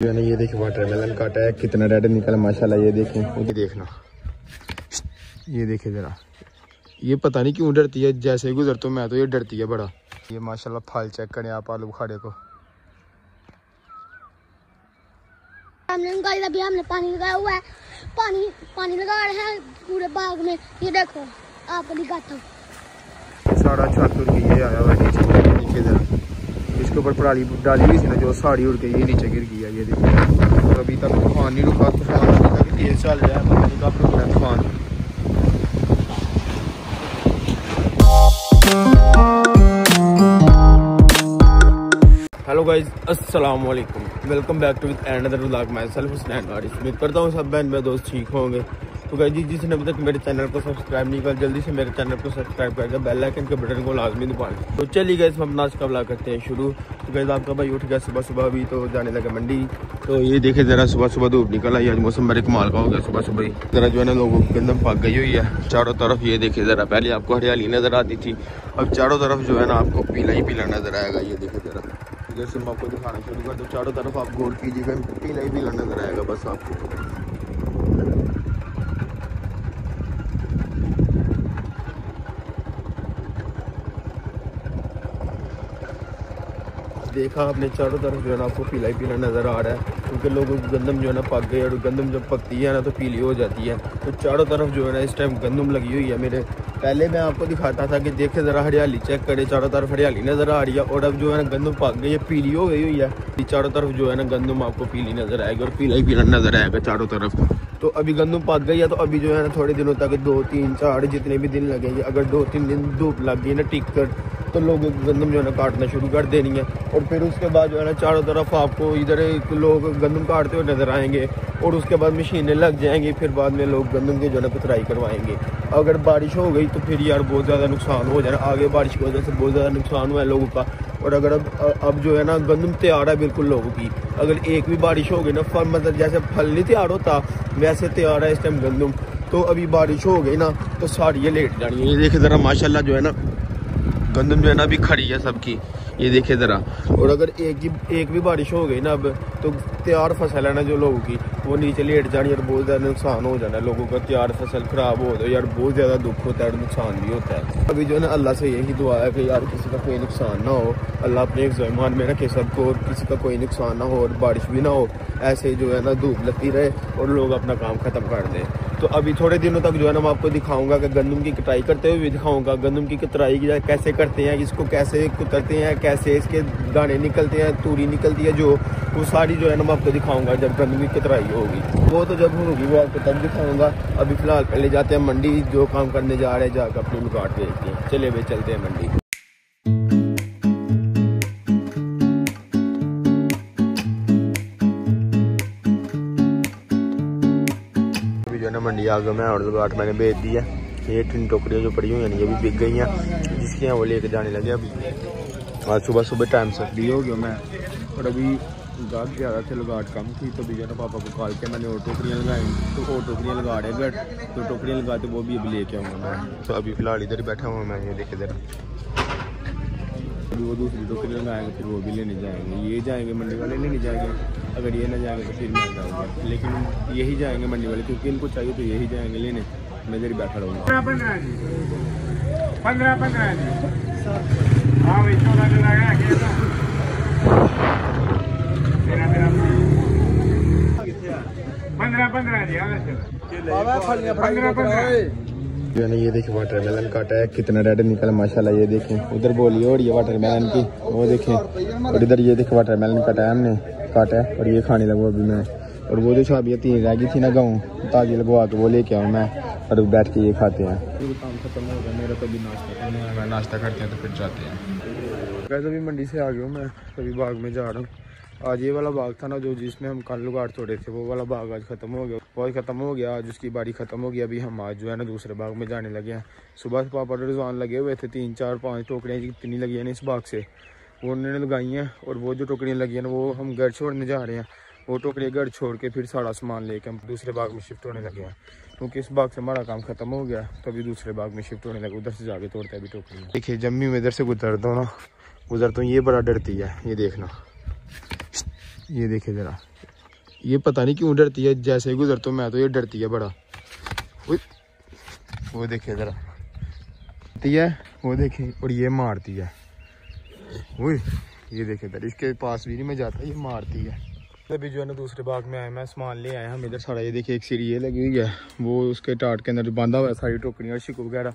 जो है ना ये देखिए वाटरमेलन काटा है कितना रेड निकला माशाल्लाह ये देखें ये देखना। ये देखे ज़रा। ये पता नहीं क्यों डरती है जैसे ही गुजर तो मैं तो ये डरती है बड़ा। ये माशाल्लाह फल चेक करें आप आलू बुखारे को। हमने अभी हमने पानी लगाया हुआ है। पानी पानी लगा रहे हैं पूरे बाग में। ये देखो हूँ सारा छत ये आया हुआ है नीचे नीचे जरा। इसके ऊपर पराली डाली हुई थी ना, जो साड़ी उड़ के ये नीचे गिर गया ये देखो। तो अभी तक तूफ़ान नहीं रुका, तूफ़ान अभी तक तेज चल रहा है है तूफ़ान। हेलो गाइस अस्सलाम वालेकुम welcome back to with another vlog myself Hussain Waris उम्मीद करता हूँ सब बहन मेरे दोस्त ठीक होंगे। तो गाइस जी, जिसने अभी तक मेरे चैनल को सब्सक्राइब नहीं किया, जल्दी से मेरे चैनल को सब्सक्राइब करके बेल आइकन के बटन को लाजमी दबा दें तो चलिए गाइस हम अपना आज का करते हैं शुरू। तो गाइस आपका भाई उठ गया सुबह सुबह अभी तो जाने लगा मंडी। तो ये देखे ज़रा सुबह सुबह धूप निकल आई, आज मौसम बड़े कमाल का हो गया सुबह सुबह ज़रा जो है ना, लोगों की गंदम पक गई हुई है। चारों तरफ़ ये देखे ज़रा, पहले आपको हरियाली नज़र आती थी, अब चारों तरफ़ जो है ना, आपको पीला ही पीला नज़र आएगा, ये देखे ज़रा। जैसे मैं आपको दिखाना शुरू कर दूँ, चारों तरफ़ आप गौर कीजिएगा, पीला ही पीला नज़र आएगा बस आपको। देखा आपने, चारों तरफ़ जो है ना आपको पीला ही पीला नज़र आ रहा है, क्योंकि लोगों की गंदम जो है ना पक गई और गंदम जब पकती है ना तो पीली हो जाती है। तो चारों तरफ़ जो है ना इस टाइम गंदम लगी हुई है मेरे। पहले मैं आपको दिखाता था कि देखे, ज़रा हरियाली चेक करे, चारों तरफ़ हरियाली नज़र आ रही है और अब जो है ना गंदम पक गई है, पीली हो गई हुई है। चारों तरफ़ जो है ना गंदम आपको पीली नज़र आएगी और पीला ही पीला नज़र आएगा चारों तरफ़। तो अभी गंदम पक गई है तो अभी जो है ना थोड़े दिनों तक दो, तीन, चार जितने भी दिन लगेंगे, अगर दो, तीन दिन धूप लग गई ना टिक तो लोग गंदम जो है ना काटना शुरू कर देनी है। और फिर उसके बाद जो है ना चारों तरफ़ आपको इधर लोग गंदम काटते हुए नज़र आएँगे और उसके बाद मशीनें लग जाएँगी, फिर बाद में लोग गंदम की जो है ना पिथराई करवाएँगे। अगर बारिश हो गई तो फिर यार बहुत ज़्यादा नुकसान हो जाए आगे बारिश की वजह से बहुत ज़्यादा नुकसान हुआ है लोगों का। और अगर अब अब जो है ना गंदम तैयार है बिल्कुल लोगों की। अगर एक भी बारिश हो गई ना, फल मतलब जैसे फल नहीं तैयार होता, वैसे तैयार है इस टाइम गंदम। तो अभी बारिश हो गई ना तो सारी ये लेट जानी है। देखे ज़रा माशाल्लाह जो है ना गंदम जो है ना अभी खड़ी है सबकी। ये देखे ज़रा। और अगर एक ही एक भी बारिश हो गई ना अब तो तैयार फ़सल है ना जो लोगों की, वो नीचे लेट जानी और बहुत ज़्यादा नुकसान हो जाना लोगों का तैयार फ़सल खराब हो तो यार बहुत ज़्यादा दुख होता है और नुकसान भी होता है। अभी जो है ना अल्लाह से यही दुआ है कि यार किसी का कोई नुकसान ना हो। अल्लाह अपने एक जमान में रखे सबको और किसी का कोई नुकसान ना हो और बारिश भी ना हो। ऐसे जो है ना धूप लगती रहे और लोग अपना काम ख़त्म कर दें। तो अभी थोड़े दिनों तक जो है ना मैं आपको दिखाऊँगा कि गंदम की कटाई करते हुए भी दिखाऊँगा, गंदम की कटाई कैसे करते हैं, इसको कैसे कुतरते हैं, कैसे इसके दाने निकलते हैं, तूरी निकलती है, जो, वो सारी जो है ना मैं आपको दिखाऊँगा जब गंदम की कतराई होगी। वो तो जब होगी, वो आपको तब दिखाऊँगा। अभी फ़िलहाल पहले जाते हैं मंडी, जो काम करने जा रहे हैं, जाकर अपनी लुकाट भेजते हैं। चले भाई, चलते हैं मंडी। अभी जो ना मंडी आ गया मैं और लुकाट मैंने भेज दिया। ये तीन टोकरियाँ जो पड़ी हुई हैं, ये भी बिक गई हैं। जिसके यहाँ वो लेके जाने लगे अभी। आज सुबह सुबह टाइम से फ्री हो गया मैं। और अभी गाहक ज़्यादा थे लगाट कम थी तो भैया ने पापा को कॉल किया, मैंने और टोकरियाँ लगाई। तो और टोकरियाँ लगा रहे घर तो टोकरियाँ लगाते, वो भी अभी लेके आऊँगा मैं। तो अभी फ़िलहाल इधर बैठा हुआ मैं, ये देखे इधर। अभी वो दूसरी टोकरी लगाएँगे फिर वो भी लेने जाएँगे। ये जाएँगे मंडी वाले लेने जाएँगे। अगर ये ना जाएँगे तो फिर मैं जाऊँगा। लेकिन यही जाएँगे मंडी वाले क्योंकि इनको चाहिए तो यही जाएँगे लेने। मैं इधर बैठा रहूँगा। पंद्रह पंद्रह जी। पंद्रह पंद्रह हाँ भाई चौदह जी पंद्रह पंद्रह। जो है ना ये देखिए वाटरमेलन काटा है कितना रेड निकला माशाल्लाह ये देखें। उधर बोली रही है वाटरमेलन की वो देखें। और इधर ये देखे वाटरमेलन काटा है हमने काटा है और ये खाने लगो अभी मैं। और वो जो चाबियाँ तीन रह गई थी ना गाँव ताजी लगवा के वो लेके आऊँ मैं और बैठ के ये खाते हैं। काम खत्म हो गया मेरा तो अभी नाश्ता करने आया मैं नाश्ता करते हैं तो फिर जाते हैं। वैसे अभी मंडी से आ गया हूँ मैं अभी बाग में जा रहा हूँ। आज ये वाला बाग था ना जो जिसमें हम कल लुगाड़ तोड़े थे, वो वाला बाग आज खत्म हो गया। बहुत खत्म हो गया, आज उसकी बारी खत्म हो गई। अभी हम आज जो है ना दूसरे बाग में जाने लगे हैं। सुबह से पापा रिजवान लगे हुए थे, तीन, चार, पाँच टोकरियाँ जितनी लगी हैं ना इस बाग से। वो उन्होंने लगाई हैं और वो जो टोकरियाँ लगी हैं ना, वो हम घर छोड़ने जा रहे हैं। वो टोकरियाँ घर छोड़ के फिर सारा सामान लेके हम दूसरे बाग में शिफ्ट होने लगे हैं। क्योंकि इस बाग से हमारा काम खत्म हो गया तो अभी दूसरे बाग में शिफ्ट होने लगे। उधर से जाके तोड़ते अभी टोकरियाँ। देखिए, जम्मी में इधर से गुजरता हूँ ना, गुजरता हूँ, ये बड़ा डरती है, ये देखना। ये देखे ज़रा। ये पता नहीं क्यों डरती है जैसे ही गुजर तो मैं तो ये डरती है बड़ा। वो देखे जरा। डरती है वो देखे और ये मारती है। उई, ये देखे इधर इसके पास भी नहीं मैं जाता ये मारती है। अभी जो है ना दूसरे बाग में आए मैं सामान ले आया हम इधर सारा ये देखिए एक सीढ़ी ये लगी हुई है। वो उसके टाट के अंदर बांधा हुआ है सारी टोकरियाँ और शिकू वगैरह।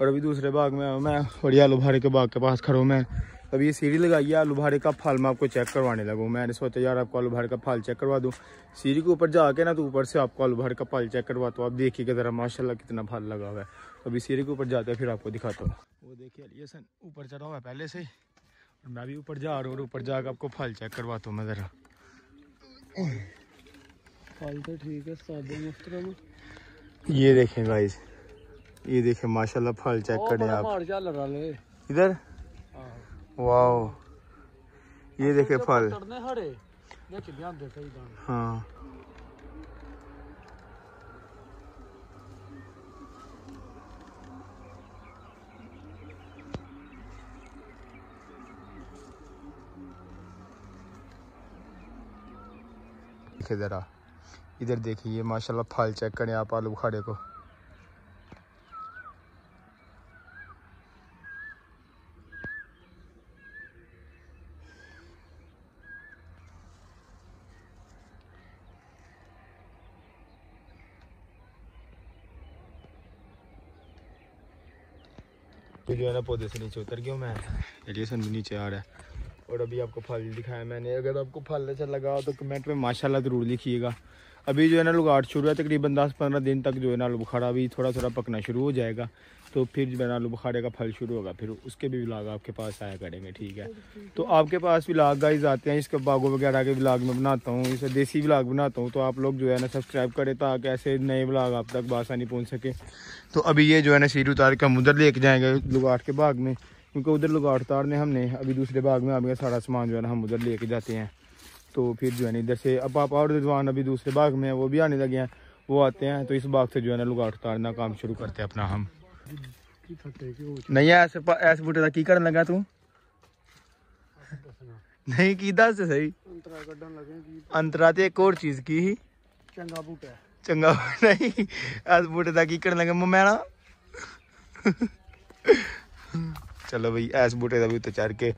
और अभी दूसरे बाग में आया मैं और आलू भारे के बाग के पास खड़ा हूँ मैं। अभी ये सीढ़ी लगाई है आलू भारे का फल मैं आपको चेक करवाने लगूँ। मैंने सोचा यार आपको आलू भारे का फल चेक करवा दूँ। सीढ़ी के ऊपर जाके ना तो ऊपर से आपको आलू भारे का फल चेक करवाता हूँ आप देखिएगा ज़रा माशाल्लाह कितना फल लगा हुआ है। अभी सीढ़ी के ऊपर जाते हैं फिर आपको दिखाता हूँ। वो देखिए ये सन ऊपर चढ़ा हुआ है पहले से। और मैं भी ऊपर जा रहा हूँ और ऊपर जाकर आपको फल चेक करवाता हूँ मैं ज़रा। फल तो ठीक है सादे मुफ्तरम ये देखें भाई ये देखें माशाल्लाह फल चेक करें आप। इधर? वाओ। ये देखे फल। देख हाँ देखिए ज़रा इधर देखिए माशाल्लाह फल चेक करें आप आलू बुखारे को। जो है ना पौधे से नीचे उतर गया मैं। एलियसन भी नीचे आ रहा है। और अभी आपको फल दिखाया मैंने। अगर आपको फल अच्छा लगा तो कमेंट में माशाल्लाह ज़रूर लिखिएगा। अभी जो है ना लुगाट शुरू है, तकरीबन दस पंद्रह दिन तक जो है ना आलू बुखारा भी थोड़ा थोड़ा पकना शुरू हो जाएगा। तो फिर जो है ना आलू बुखारे का फल शुरू होगा, फिर उसके भी व्लाग आपके पास आया करेंगे, ठीक है? तो आपके पास व्लाग गाइज़ आते हैं, इसके बागों वगैरह के व्लाग में बनाता हूँ, इसे देसी व्लाग बनाता हूँ तो आप लोग जो है ना सब्सक्राइब करें ताकि ऐसे नए व्लाग आप तक बासानी पहुँच सके। तो अभी ये जो है ना सीढ़ी उतार के हम उधर लेके जाएँगे लुगाट के बाग में, क्योंकि उधर लुगाट उतारने हमने अभी दूसरे बाग में आ गया, सारा सामान जो है ना हम उधर लेके जाते हैं। तो फिर जो है ना इधर से अब आप और रिजवान अभी दूसरे बाग में है वो भी आने लगे हैं वो आते हैं तो इस बाग से जो है ना लुगाट उतारना काम शुरू करते हैं अपना हम। नहीं ऐसे ऐसे बूटे का की करने लगा तू? नहीं की दस सही? अंतरा ते एक और चीज़ की। ही। चंगा बूटा? चंगा नहीं ऐसे बूटे का की करने लगा मैं ना चलो भाई ऐसे बूटे का भी तो चढ़ के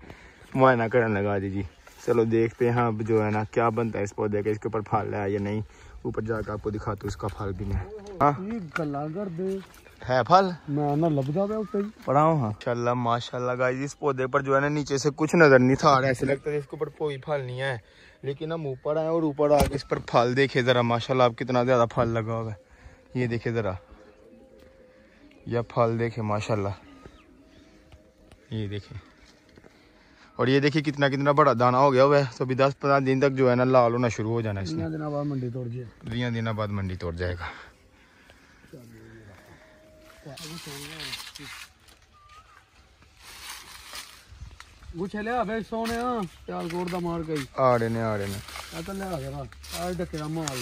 मुआयना करने लगा जी जी चलो देखते हैं अब जो है ना क्या बनता है इस पौधे का इसके ऊपर फल है या नहीं। ऊपर जाकर आपको दिखाते तो इसका फल भी नहीं हाँ? है? फल? पढ़ाओ हाँ। माशाल्लाह गाइस इस पौधे पर जो है ना नीचे से कुछ नज़र नहीं था ऐसे लगता है इसके ऊपर कोई फल नहीं है। लेकिन हम ऊपर आए और ऊपर आके इस पर फल देखे जरा माशाल्लाह आप कितना ज़्यादा फल लगा हुआ है। ये देखे जरा। यह फल देखे माशाल्लाह। ये देखे। और ये देखिए कितना कितना बड़ा दाना हो गया हुआ है तो अभी दस पंद्रह दिन तक जो है ना लाल होना शुरू हो जाना है इसने ਇਹਨਾਂ ਦਿਨਾਂ ਬਾਅਦ ਮੰਡੀ ਤੋੜ ਜੇ बीस दिनों बाद मंडी तोड़ जाएगा ਗੁੱਛੇ ਲਿਆ ਵੇ ਸੋਹਣਿਆ ਪਿਆਲ ਗੋੜ ਦਾ ਮਾਰ ਗਈ आ रहे ने आ रहे ने ਆ ਤਾਂ ਲਿਆ ਜਰਾ ਆ ਡੱਕੇ ਦਾ ਮਾਲ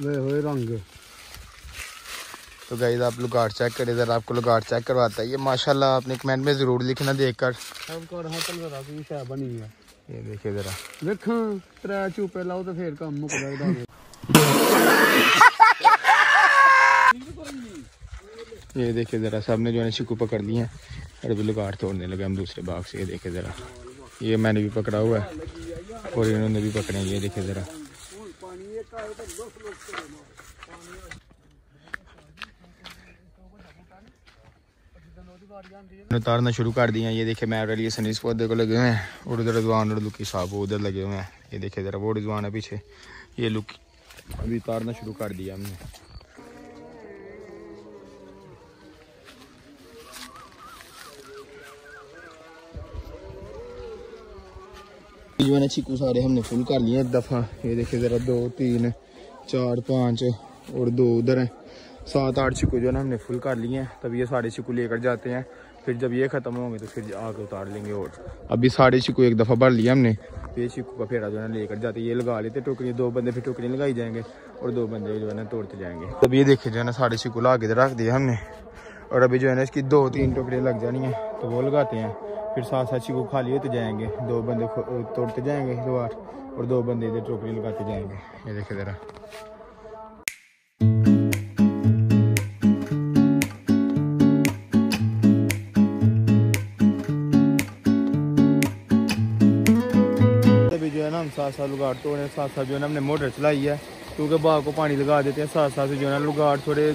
ਵੇ ਹੋਏ ਰੰਗ तो गाइज़ आप लोग गार्ड चेक करें इधर आपको लोग गार्ड चेक करवाता है। ये माशाल्लाह आपने कमेंट में ज़रूर लिखना देख कर ये देखे ज़रा सबने जो है शिकू पकड़ लिया हैं और अभी लोग तोड़ने लगे हम दूसरे बाग से ये देखे ज़रा। ये मैंने भी पकड़ा हुआ है और इन्होंने भी पकड़े ये देखे ज़रा। उतारना शुरू कर हैं ये देखे मैं और अली हसन पौधे को लगे हुए हैं। और उधर रिजवान और लुकी साहब, उधर लगे हुए हैं। ये देखिए ज़रा, वो रिजवान है पीछे। ये लुकी अभी उतारना शुरू कर दिया हमने। चीकू सारे हमने फुल कर लिए एक दफ़ा। ये देखे ज़रा, दो, तीन, चार, पाँच और दो उधर हैं। सात, आठ चिकू जो है ना, हमने फुल कर लिए हैं। तब ये सारे चिकू लेकर जाते हैं। फिर जब ये ख़त्म होंगे तो फिर आगे उतार लेंगे और। अभी सारे चिकू एक दफ़ा भर लिया हमने। तो ये चिकू का फेरा जो है ना लेकर जाते ये लगा लेते टोकरी दो बंदे फिर टोकरी लगाई जाएँगे और दो बंदे जो है ना तोड़ते जाएँगे। तब ये देखे जो है ना सारे चिकू ला के रख दिया हमने। और अभी जो है ना इसकी दो तीन टोकरियाँ लग जानी हैं तो वो लगाते हैं। फिर साथ साथ चिकू खाली होते जाएँगे। दो बंदे तोड़ते जाएँगे दो आठ और दो बंदे इधर टोकरी लगाते जाएँगे। ये देखे ज़रा। साथ साथ लुगाड़ तोड़े साथ साथ जो है हमने मोटर चलाई है। क्योंकि बाग को पानी लगा देते हैं साथ साथ जो है लुगाड़ थोड़े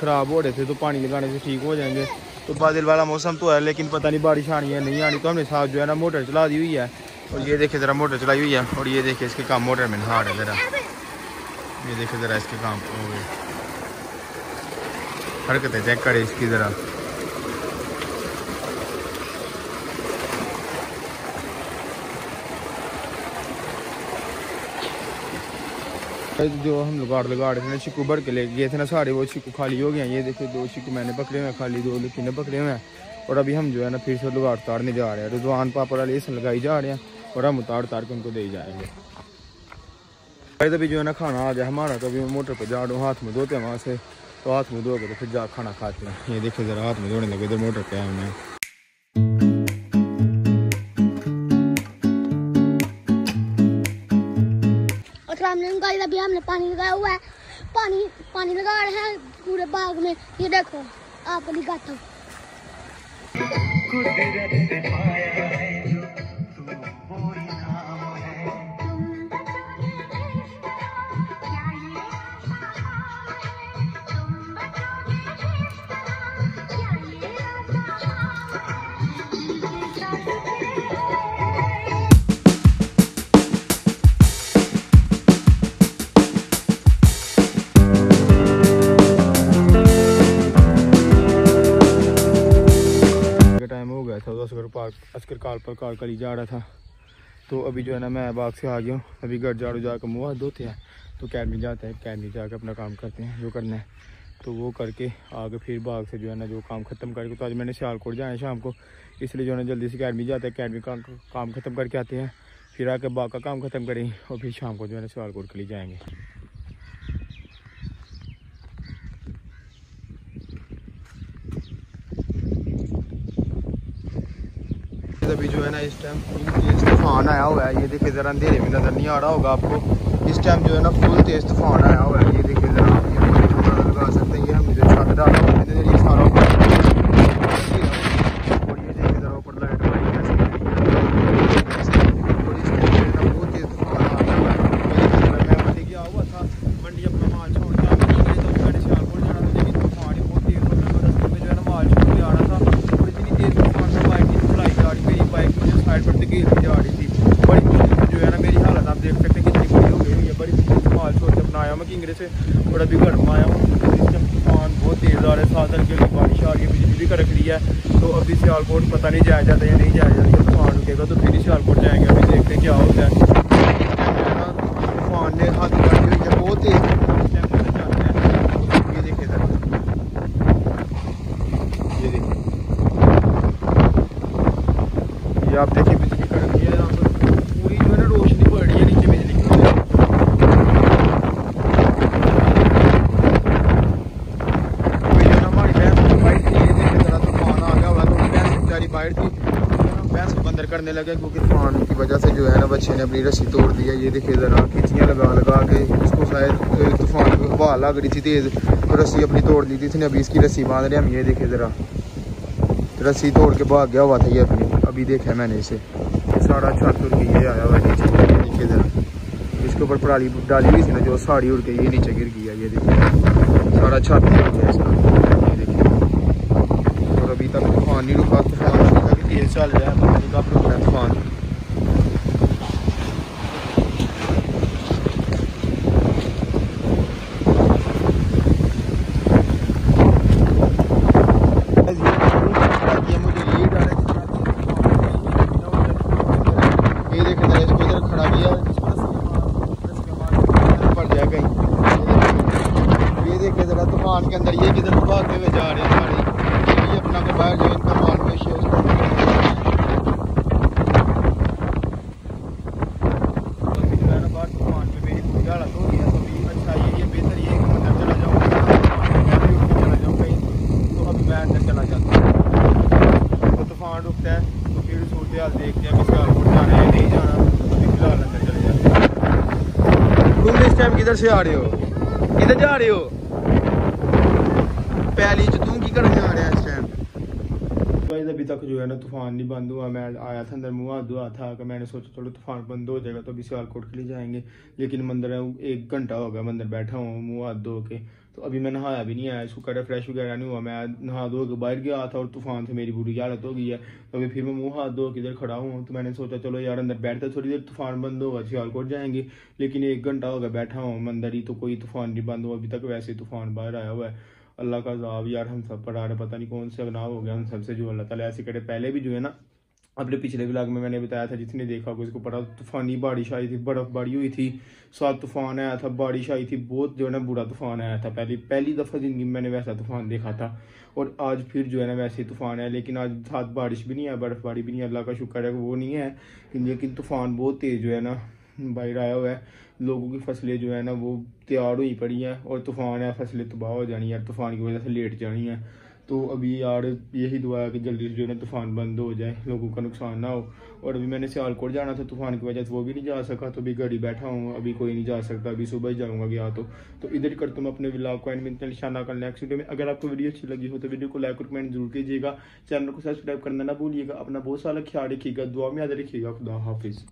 ख़राब हो रहे थे तो पानी लगाने से ठीक हो जाएँगे। तो बादल वाला मौसम तो है, लेकिन पता नहीं बारिश आनी है, नहीं आनी तो हमने साथ जो है ना मोटर चला दी हुई है। और ये देखे ज़रा मोटर चलाई हुई है, और ये देखे इसके काम मोटर में हार्ड है ज़रा। ये देखे ज़रा इसके काम हो गए हरकतें चेक करे इसकी ज़रा। जो हम लगाड़ लगाड़ ना चिक्कू भर के ले गए थे ना, सारे वो चिक्कू खाली हो गए हैं। ये देखिए दो चिक्कू मैंने पकड़े हुए हैं, खाली दो लेकिन पकड़े हुए हैं। और अभी हम जो है ना, फिर से लगाड़ उतारने जा रहे हैं। रुजवान पापड़ वाले इस लगाई जा रहे हैं और हम उतार उतार के उनको दे जाएँगे। भाई, तभी जो है ना खाना आ जाए हमारा कभी मोटर पर जा रहा हूँ, हाथ में धोते हैं वहाँ से। तो हाथ में धो के तो फिर जा खाना खाते हैं। ये देखिए ज़रा हाथ में धोने लगे, इधर मोटर पे हमने हमने पानी लगाया हुआ है। पानी पानी लगा रहे हैं पूरे बाग में। ये देखो, आप दिखाता हूँ। असकर कार पर कार करी जा रहा था। तो अभी जो है ना, मैं बाग से आ गया हूँ। अभी घर झाड़ू जाकर मुँह हाथ धोते हैं। तो अकेडमी जाते हैं अकेडमी जाकर अपना काम करते हैं, जो करना है। तो वो करके आगे फिर बाग से जो है ना, जो काम ख़त्म करके तो आज मैंने सियालकोट जाना है शाम को। इसलिए जो है ना, जल्दी से अकेडमी जाते हैं अकेडमी का काम ख़त्म करके आते हैं। फिर आके बाग का काम ख़त्म करेंगे और फिर शाम को जो है ना, सियालकोट के लिए जाएँगे अभी जो है ना इस टाइम फुल तेज तूफ़ान आया हुआ है, ये देखिए ज़रा अंधेरे में नज़र नहीं आ रहा होगा आपको। इस टाइम जो है ना फुल तेज तूफ़ान आया हुआ है, ये देखिए ज़रा आप ये लगा सकते हैं, ये हम जो छत डाला हुआ ये सारा ऊपर और ये देखिए ज़रा ऊपर लाइट वाइट कैसे और इस टाइम जो है ना बहुत तेज तूफ़ान आ रहा है ये देखिए ज़रा मैं मंडी गया हुआ था मंडी अपना माल छोड़ के आ गया तो मैंने सियालकोट जाना था लेकिन तूफ़ान ही बहुत तेज हो रहा था रस्ते में जो है ना माल छोड़ के आ रहा था और इतनी तेज तूफ़ान में बाइक की चलाई जा रही मेरी बाइक मुझे साइड पर धकेल दी जा रही थी बड़ी मुश्किल से जो है ना मेरी हालत आप देख सकते हैं कितनी बुरी हो गई हुई है बड़ी मुश्किल से माल छोड़ के अपना आया मैं किंगरे से थोड़ा भी घर में आया हूँ सिस्टम तूफ़ान बहुत तेज़ आ रहा है साथ हल्की बारिश आ रही है, बिजली भी कड़क रही है। तो अभी सियालकोट पता नहीं जाया जाता या नहीं जाया जाता है तूफ़ान रुकेगा तो फिर ही सियालकोट जाएँगे अभी देखते हैं क्या होता है तूफ़ान ने हद कर दी हुई है बहुत तेज़ इस टाइम पता चलता है ये देखिए जरा ये देखिए ये आप देखिए बिजली कड़क रही है यहाँ पर पूरी जो है ना रोशनी पड़ रही है नीचे बिजली की कोई जो है ना हमारी भैंस को बाइट थी ये देखे जरा तूफ़ान आ गया हुआ तो भैंस बेचारी बाइट थी भैंस को बंदर करने लगे क्योंकि तूफ़ान की वजह से जो है ना बच्चे ने अपनी रस्सी तोड़ दी है। ये देखिए ज़रा खिंचियाँ लगा लगा के उसको शायद तूफ़ान की हवा लग रही थी तेज़। तो रस्सी अपनी तोड़ दी थी, इसने अभी इसकी रस्सी बाँध रहे हम ये देखे ज़रा रस्सी तोड़ के भाग गया हुआ था ये अपनी। अभी देखा है मैंने इसे। सारा छत उड़ के ये आया हुआ नीचे नीचे जरा इसके ऊपर पराली डाली हुई थी ना, जो साड़ी उड़ के ये नीचे गिर गया ये देखिए सारा छत उड़ गया इसका। ये देखिए और अभी तक तूफ़ान नहीं रुका। तक चल रहा है है ये है ये कहीं ये देखे जरा तूफ़ान के अंदर ये किधर भागते हुए जा रहे हैं सारे ये अपना के बाहर जो इनका माल पेश है उसको तो अभी जो है ना बाहर तूफ़ान में मेरी बुरी हालत हो गई है तो अभी अच्छा ये ये बेहतर ये है कि मैं अंदर चला जाऊँ मैं भी उठ के चला जाऊँ कहीं तो अभी मैं अंदर चला जाता हूँ तो तूफ़ान रुकता है तो फिर सूरत हाल देखते हैं कि सियालकोट जाना है या नहीं जाना तो अभी फ़िलहाल अंदर चले जाते हैं इस टाइम किधर से आ रहे हो। किधर जा रहे हो। पहली च तू की करने जा रहा है इस टाइम गाइस अभी तक जो है ना तूफ़ान नहीं बंद हुआ। मैं आया था अंदर, मुँह हाथ धोआ था, कि मैंने सोचा चलो तूफ़ान बंद हो जाएगा तो अभी सियालकोट के लिए जाएँगे। लेकिन मंदिर एक घंटा हो गया मंदिर बैठा हूँ, मुँह हाथ धो के। तो अभी मैं नहाया भी नहीं आया, इसको कड़ा फ्रेश वगैरह नहीं हुआ, मैं नहा धो के बाहर गया था और तूफ़ान से मेरी बुरी हालत हो गई है। तो अभी फिर मैं मुँह हाथ धो के इधर खड़ा हूँ तो मैंने सोचा चलो यार अंदर बैठते थोड़ी देर, तूफ़ान बंद होगा, सियालकोट जाएँगे। लेकिन एक घंटा होगा बैठा हूँ मंदिर ही तो कोई तूफ़ान नहीं बंद हुआ, अभी तक वैसे तूफ़ान बाहर आया हुआ है। अल्लाह का जवाब यार, हम सब पर आ रहे, पता नहीं कौन से अगनाव हो गया, हम सबसे जो अल्लाह ताला ऐसे करे, पहले भी जो है ना अपने पिछले ब्लॉग में मैंने बताया था, जिसने देखा होगा उसको पता तूफानी बारिश आई थी बर्फबारी हुई थी साथ तूफ़ान आया था, बारिश आई थी, बहुत जो है ना बुरा तूफ़ान आया था पहली पहली दफ़ा ज़िंदगी में मैंने वैसा तूफ़ान देखा था। और आज फिर जो है ना वैसे तूफ़ान है लेकिन आज साथ बारिश भी नहीं है बर्फबारी भी नहीं है अल्लाह का शुक्र है वो नहीं है लेकिन तूफ़ान बहुत तेज़ जो है ना बाहर आया हुआ है। लोगों की फ़सलें जो है ना वो तैयार हुई पड़ी हैं, और तूफ़ान है, फ़सलें तबाह हो जानी है, तूफ़ान की वजह से लेट जानी है। तो अभी यार यही दुआ है कि जल्दी जो है तूफ़ान बंद हो जाए, लोगों का नुकसान ना हो। और अभी मैंने सियालकोट जाना था, तूफ़ान की वजह से वो भी नहीं जा सका तो अभी गाड़ी बैठा हूँ, अभी कोई नहीं जा सकता, अभी सुबह ही जाऊँगा गया तो। तो इधर करता हूँ अपने ब्लॉग को एंड निशाना कर नेक्स्ट वीडियो में अगर आपको वीडियो अच्छी लगी हो तो वीडियो को लाइक और कमेंट ज़रूर कीजिएगा। चैनल को सब्सक्राइब करना ना भूलिएगा। अपना बहुत सारा ख्याल रखिएगा, दुआ में याद रखिएगा। खुदा हाफिज़।